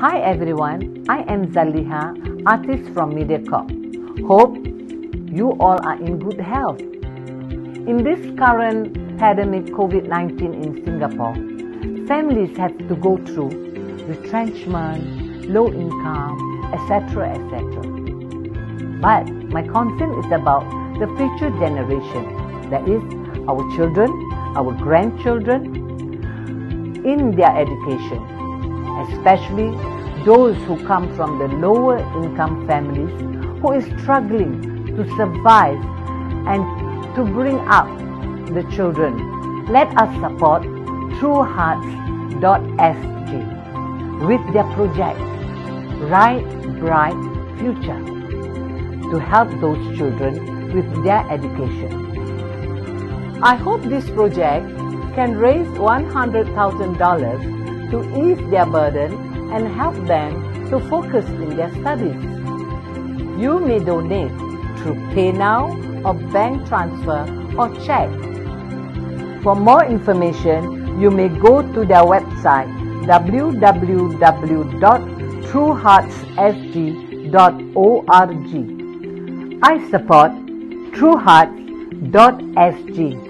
Hi everyone, I am Zaleha, artist from MediaCorp. Hope you all are in good health. In this current pandemic COVID-19 in Singapore, families have to go through retrenchment, low income, etc. etc. But my concern is about the future generation, that is, our children, our grandchildren, in their education, especially those who come from the lower income families who is struggling to survive and to bring up the children. Let us support truehearts.sg with their project Write Bright Future to help those children with their education. I hope this project can raise $100,000 to ease their burden and help them to focus in their studies. You may donate through PayNow or bank transfer or check. For more information, you may go to their website www.trueheartssg.org. I support truehearts.sg.